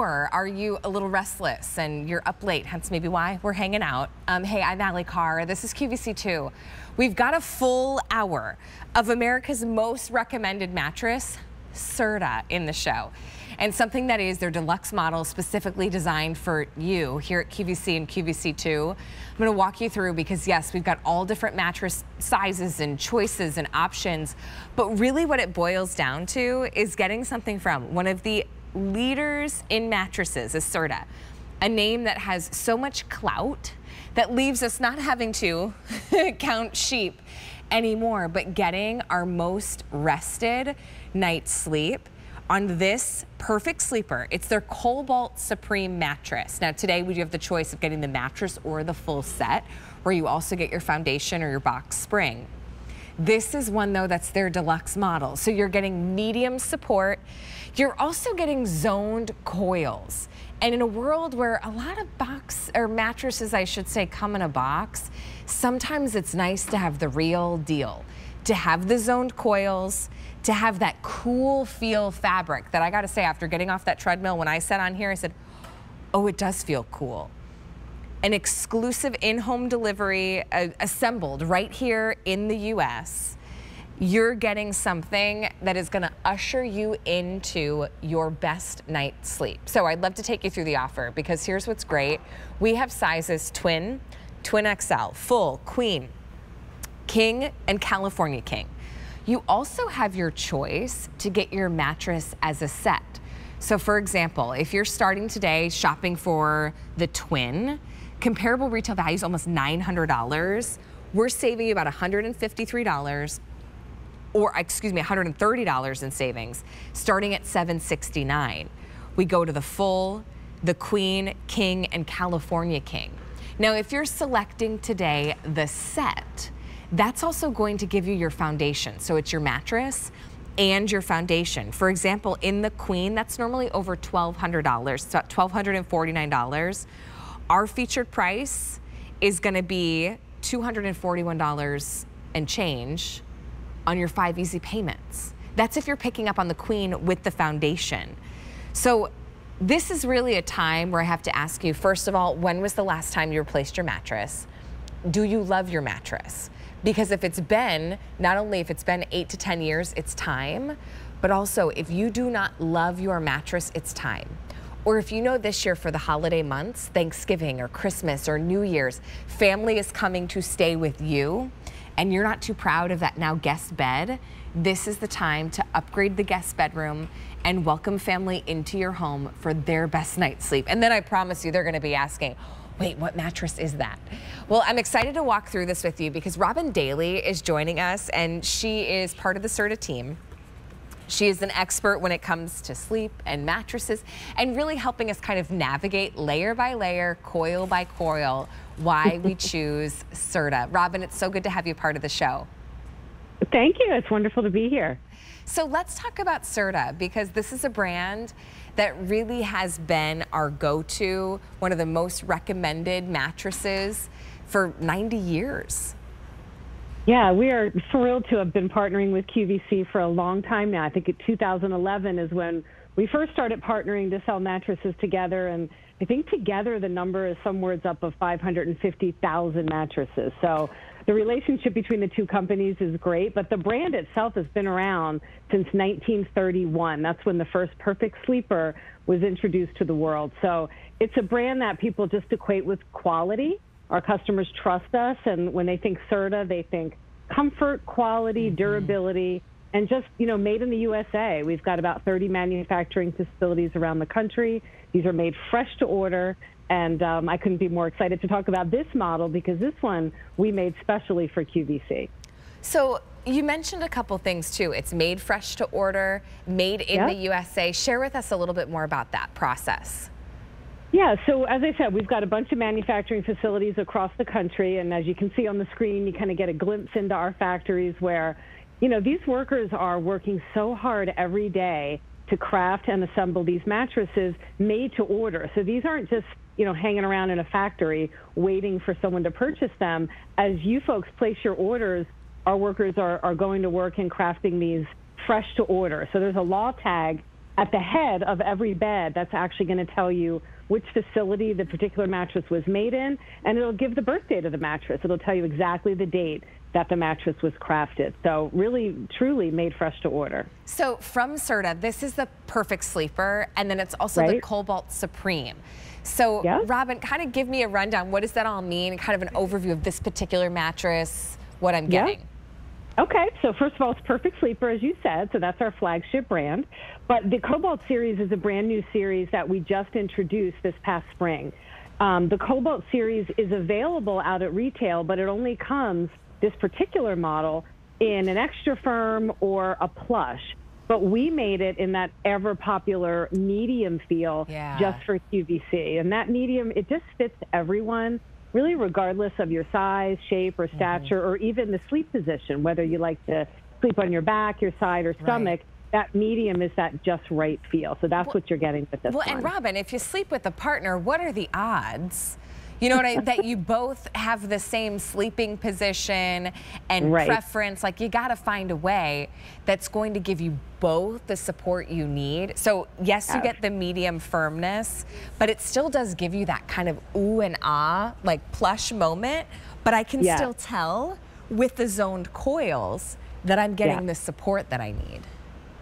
Or are you a little restless and you're up late, hence maybe why we're hanging out? Um, hey, I'm Allie Carr. This is QVC2. We've got a full hour of America's most recommended mattress, Serta, in the show. And something that is their deluxe model specifically designed for you here at QVC and QVC2. I'm going to walk you through because yes, we've got all different mattress sizes and choices and options. But really what it boils down to is getting something from one of the leaders in mattresses is Serta, a name that has so much clout that leaves us not having to count sheep anymore, but getting our most rested night's sleep on this perfect sleeper. It's their Cobalt Supreme mattress. Now today we do have the choice of getting the mattress or the full set, where you also get your foundation or your box spring. This is one though that's their deluxe model. So you're getting medium support. You're also getting zoned coils. And in a world where a lot of box or mattresses, I should say, come in a box, sometimes it's nice to have the real deal, to have the zoned coils, to have that cool feel fabric that I gotta say, after getting off that treadmill, when I sat on here, I said, oh, it does feel cool. An exclusive in-home delivery uh, assembled right here in the US you're getting something that is going to usher you into your best night's sleep. So I'd love to take you through the offer because here's what's great. We have sizes twin, twin XL, full, queen, king, and California king. You also have your choice to get your mattress as a set. So for example, if you're starting today shopping for the twin, comparable retail value is almost $900. We're saving you about $153 or excuse me, $130 in savings, starting at 769. We go to the full, the Queen, King, and California King. Now, if you're selecting today the set, that's also going to give you your foundation. So it's your mattress and your foundation. For example, in the Queen, that's normally over $1,200, so $1,249. Our featured price is gonna be $241 and change on your five easy payments. That's if you're picking up on the queen with the foundation. So this is really a time where I have to ask you, first of all, when was the last time you replaced your mattress? Do you love your mattress? Because if it's been, not only if it's been eight to 10 years, it's time, but also if you do not love your mattress, it's time. Or if you know this year for the holiday months, Thanksgiving or Christmas or New Year's, family is coming to stay with you, and you're not too proud of that now guest bed, this is the time to upgrade the guest bedroom and welcome family into your home for their best night's sleep. And then I promise you they're gonna be asking, wait, what mattress is that? Well, I'm excited to walk through this with you because Robin Daly is joining us and she is part of the Serta team. She is an expert when it comes to sleep and mattresses and really helping us kind of navigate layer by layer, coil by coil, why we choose Serta. Robin, it's so good to have you part of the show. Thank you. It's wonderful to be here. So let's talk about Serta because this is a brand that really has been our go-to, one of the most recommended mattresses for 90 years. Yeah, we are thrilled to have been partnering with QVC for a long time now. I think 2011 is when we first started partnering to sell mattresses together and I think together the number is somewhere up of 550,000 mattresses. So the relationship between the two companies is great, but the brand itself has been around since 1931. That's when the first Perfect Sleeper was introduced to the world. So it's a brand that people just equate with quality. Our customers trust us, and when they think Serta, they think comfort, quality, mm-hmm. durability, and just, you know, made in the USA. We've got about 30 manufacturing facilities around the country. These are made fresh to order. And um, I couldn't be more excited to talk about this model because this one we made specially for QVC. So you mentioned a couple things too. It's made fresh to order, made in yep. the USA. Share with us a little bit more about that process. Yeah, so as I said, we've got a bunch of manufacturing facilities across the country. And as you can see on the screen, you kind of get a glimpse into our factories where, you know, these workers are working so hard every day to craft and assemble these mattresses made to order. So these aren't just you know hanging around in a factory waiting for someone to purchase them. As you folks place your orders, our workers are, are going to work and crafting these fresh to order. So there's a law tag at the head of every bed, that's actually going to tell you which facility the particular mattress was made in, and it'll give the birth date of the mattress. It'll tell you exactly the date that the mattress was crafted. So really, truly made fresh to order. So from Serta, this is the perfect sleeper, and then it's also right. the Cobalt Supreme. So yeah. Robin, kind of give me a rundown. What does that all mean? Kind of an overview of this particular mattress, what I'm getting. Yeah. Okay, so first of all, it's Perfect Sleeper, as you said, so that's our flagship brand. But the Cobalt series is a brand new series that we just introduced this past spring. Um, the Cobalt series is available out at retail, but it only comes, this particular model, in an extra firm or a plush. But we made it in that ever popular medium feel yeah. just for QVC. And that medium, it just fits everyone really regardless of your size, shape, or mm-hmm. stature, mm-hmm. or even the sleep position, whether you like to sleep on your back, your side, or stomach. Right. That medium is that just right feel. So that's well, what you're getting with this well, one. and Robin, if you sleep with a partner, what are the odds you know what I, that you both have the same sleeping position and right. preference. Like you got to find a way that's going to give you both the support you need. So yes, you get the medium firmness, but it still does give you that kind of ooh and ah, like plush moment. But I can yeah. still tell with the zoned coils that I'm getting yeah. the support that I need.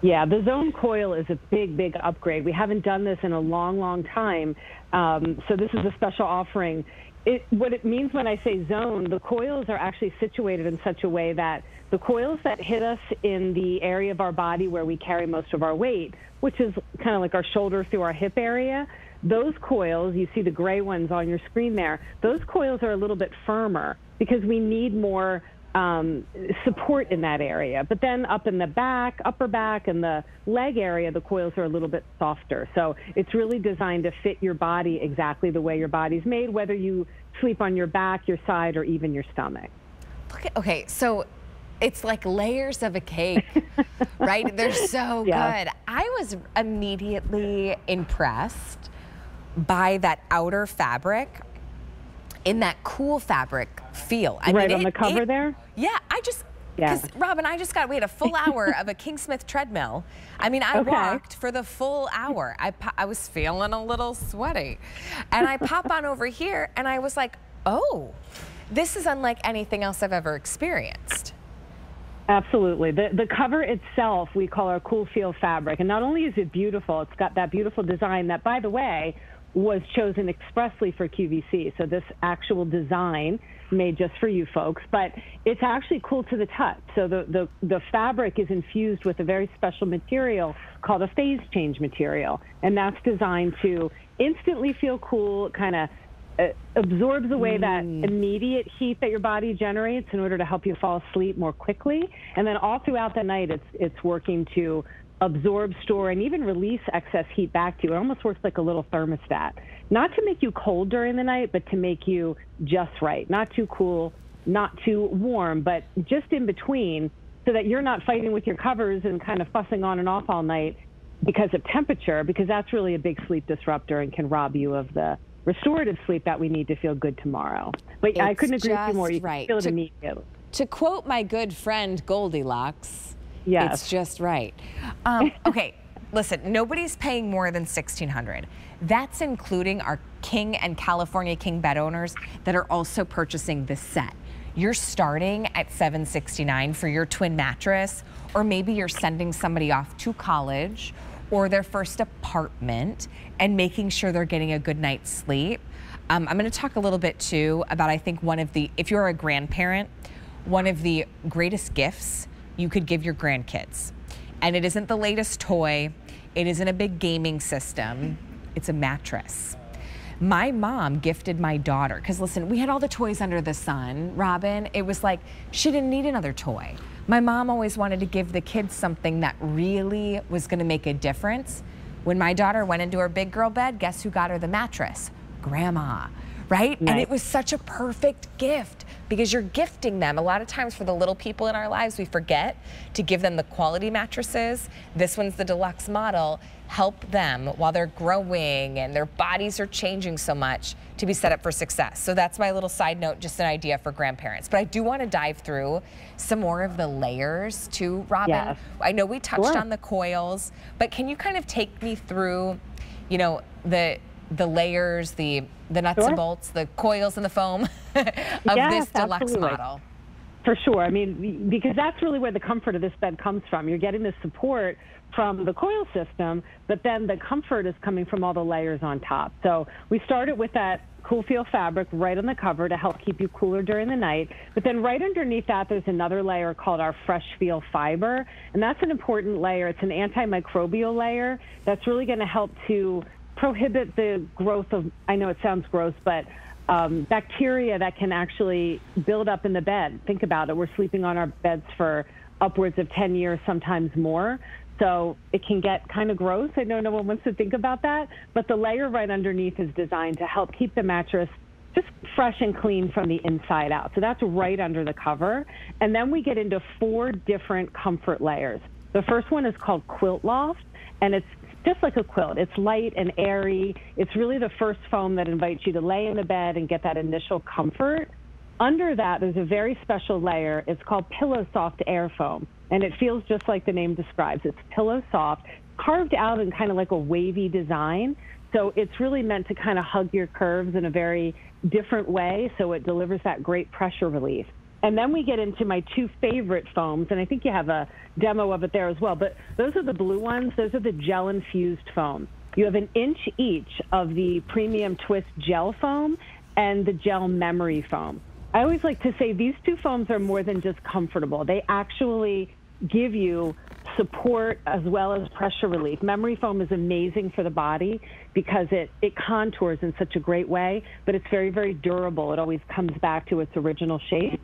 Yeah, the zone coil is a big, big upgrade. We haven't done this in a long, long time. Um, so this is a special offering. It, what it means when I say zone, the coils are actually situated in such a way that the coils that hit us in the area of our body where we carry most of our weight, which is kind of like our shoulder through our hip area, those coils, you see the gray ones on your screen there, those coils are a little bit firmer because we need more um, support in that area. But then up in the back, upper back, and the leg area, the coils are a little bit softer. So it's really designed to fit your body exactly the way your body's made, whether you sleep on your back, your side, or even your stomach. Look at, okay, so it's like layers of a cake, right? They're so yeah. good. I was immediately impressed by that outer fabric in that cool fabric feel. I right mean, on it, the cover it, there? Yeah, I just, because yeah. Robin, I just got, we had a full hour of a Kingsmith treadmill. I mean, I okay. walked for the full hour. I, I was feeling a little sweaty. And I pop on over here and I was like, oh, this is unlike anything else I've ever experienced. Absolutely. The, the cover itself, we call our Cool Feel fabric. And not only is it beautiful, it's got that beautiful design that, by the way, was chosen expressly for QVC. So this actual design made just for you folks, but it's actually cool to the touch. So the, the, the fabric is infused with a very special material called a phase change material. And that's designed to instantly feel cool, kind of uh, absorbs away mm. that immediate heat that your body generates in order to help you fall asleep more quickly. And then all throughout the night, it's it's working to absorb, store, and even release excess heat back to you. It almost works like a little thermostat. Not to make you cold during the night, but to make you just right. Not too cool, not too warm, but just in between so that you're not fighting with your covers and kind of fussing on and off all night because of temperature, because that's really a big sleep disruptor and can rob you of the restorative sleep that we need to feel good tomorrow. But it's I couldn't agree with you more. You right. feel it to, immediately. To quote my good friend Goldilocks, Yes. It's just right. Um, okay, listen, nobody's paying more than 1600 That's including our King and California King bed owners that are also purchasing this set. You're starting at 769 for your twin mattress, or maybe you're sending somebody off to college or their first apartment and making sure they're getting a good night's sleep. Um, I'm going to talk a little bit too about, I think, one of the, if you're a grandparent, one of the greatest gifts you could give your grandkids. And it isn't the latest toy, it isn't a big gaming system, it's a mattress. My mom gifted my daughter, because listen, we had all the toys under the sun, Robin. It was like she didn't need another toy. My mom always wanted to give the kids something that really was going to make a difference. When my daughter went into her big girl bed, guess who got her the mattress? Grandma right? And it was such a perfect gift because you're gifting them. A lot of times for the little people in our lives, we forget to give them the quality mattresses. This one's the deluxe model. Help them while they're growing and their bodies are changing so much to be set up for success. So that's my little side note, just an idea for grandparents. But I do want to dive through some more of the layers too, Robin. Yes. I know we touched Sure. on the coils, but can you kind of take me through, you know, the the layers, the the nuts Sure. and bolts, the coils and the foam of Yes, this deluxe absolutely. model? For sure. I mean, because that's really where the comfort of this bed comes from. You're getting the support from the coil system, but then the comfort is coming from all the layers on top. So we started with that cool feel fabric right on the cover to help keep you cooler during the night. But then right underneath that, there's another layer called our fresh feel fiber. And that's an important layer. It's an antimicrobial layer that's really going to help to prohibit the growth of, I know it sounds gross, but um, bacteria that can actually build up in the bed. Think about it. We're sleeping on our beds for upwards of 10 years, sometimes more. So it can get kind of gross. I know no one wants to think about that, but the layer right underneath is designed to help keep the mattress just fresh and clean from the inside out. So that's right under the cover. And then we get into four different comfort layers. The first one is called Quilt Loft, and it's just like a quilt. It's light and airy. It's really the first foam that invites you to lay in the bed and get that initial comfort. Under that, there's a very special layer. It's called Pillow Soft Air Foam, and it feels just like the name describes. It's pillow soft, carved out in kind of like a wavy design. So it's really meant to kind of hug your curves in a very different way, so it delivers that great pressure relief. And then we get into my two favorite foams, and I think you have a demo of it there as well. But those are the blue ones. Those are the gel infused foam. You have an inch each of the premium twist gel foam and the gel memory foam. I always like to say these two foams are more than just comfortable. They actually give you support as well as pressure relief. Memory foam is amazing for the body because it, it contours in such a great way, but it's very, very durable. It always comes back to its original shape.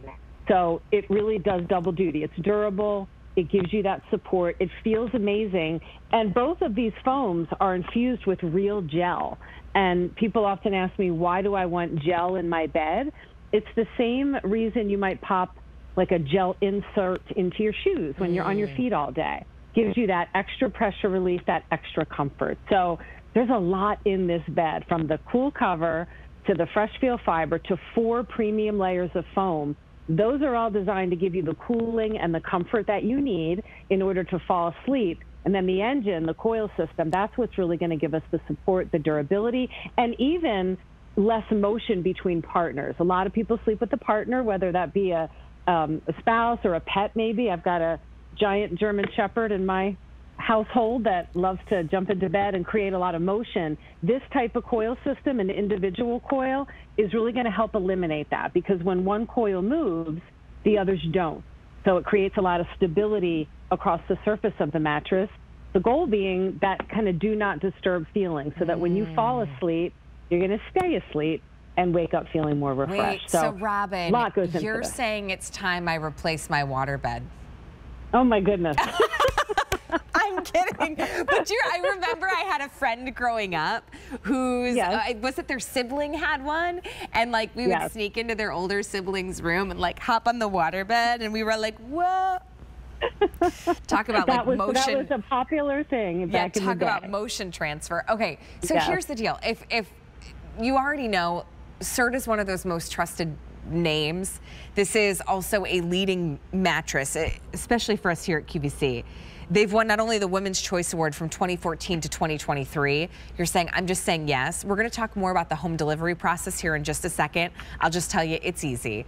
So it really does double duty. It's durable. It gives you that support. It feels amazing. And both of these foams are infused with real gel. And people often ask me, why do I want gel in my bed? It's the same reason you might pop like a gel insert into your shoes when you're on your mm. feet all day. Gives you that extra pressure relief, that extra comfort. So there's a lot in this bed from the cool cover to the fresh feel fiber to four premium layers of foam. Those are all designed to give you the cooling and the comfort that you need in order to fall asleep. And then the engine, the coil system, that's what's really going to give us the support, the durability, and even less motion between partners. A lot of people sleep with a partner, whether that be a, um, a spouse or a pet, maybe. I've got a giant German Shepherd in my household that loves to jump into bed and create a lot of motion. This type of coil system, an individual coil, is really going to help eliminate that because when one coil moves, the others don't. So it creates a lot of stability across the surface of the mattress. The goal being that kind of do not disturb feeling so that when you fall mm. asleep, you're going to stay asleep and wake up feeling more Wait, refreshed. so, Robin, lot goes you're saying it's time I replace my waterbed. Oh my goodness. I'm kidding. But you I remember I had a friend growing up whose, Yes. uh, was it their sibling had one? And like we would Yes. sneak into their older sibling's room and like hop on the waterbed and we were like, whoa. Talk about that like was motion. that was a popular thing yeah, in the talk about motion transfer. Okay, so here's the deal. If if you already know, Serta is one of those most trusted names. This is also a leading mattress, especially for us here at QVC. They've won not only the Women's Choice Award from 2014 to 2023. You're saying, I'm just saying yes. We're going to talk more about the home delivery process here in just a second. I'll just tell you it's easy.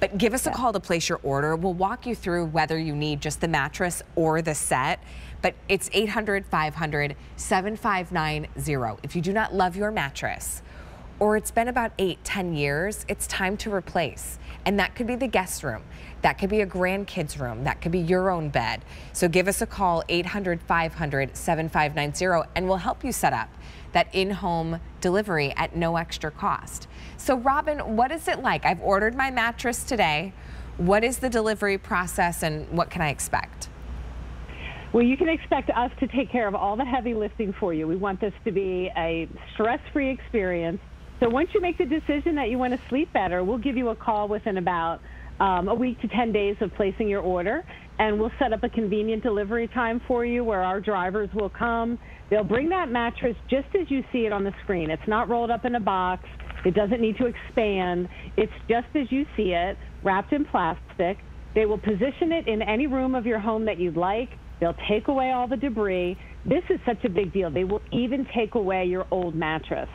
But give us a call to place your order. We'll walk you through whether you need just the mattress or the set. But it's 800 500 7590. If you do not love your mattress, or it's been about eight, ten years, it's time to replace. And that could be the guest room. That could be a grandkids room. That could be your own bed. So give us a call, 800 500 7590, and we'll help you set up that in home delivery at no extra cost. So, Robin, what is it like? I've ordered my mattress today. What is the delivery process and what can I expect? Well, you can expect us to take care of all the heavy lifting for you. We want this to be a stress free experience. So once you make the decision that you want to sleep better, we'll give you a call within about um, a week to 10 days of placing your order, and we'll set up a convenient delivery time for you where our drivers will come. They'll bring that mattress just as you see it on the screen. It's not rolled up in a box. It doesn't need to expand. It's just as you see it, wrapped in plastic. They will position it in any room of your home that you'd like. They'll take away all the debris. This is such a big deal. They will even take away your old mattress.